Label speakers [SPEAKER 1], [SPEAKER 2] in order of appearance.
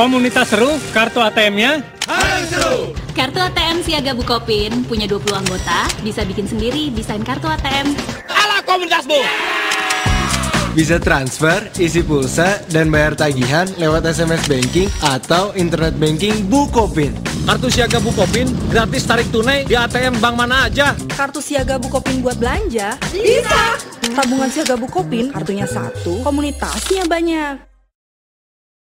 [SPEAKER 1] Komunitas seru, kartu ATM-nya Seru.
[SPEAKER 2] Kartu ATM Siaga Bukopin punya 20 anggota, bisa bikin sendiri desain kartu ATM.
[SPEAKER 3] Ala komunitas bu.
[SPEAKER 4] Bisa transfer, isi pulsa, dan bayar tagihan lewat SMS banking atau internet banking Bukopin.
[SPEAKER 3] Kartu siaga Bukopin gratis tarik tunai di ATM bank mana aja.
[SPEAKER 5] Kartu siaga Bukopin buat belanja? Bisa. Tabungan siaga Bukopin, kartunya satu, komunitasnya banyak.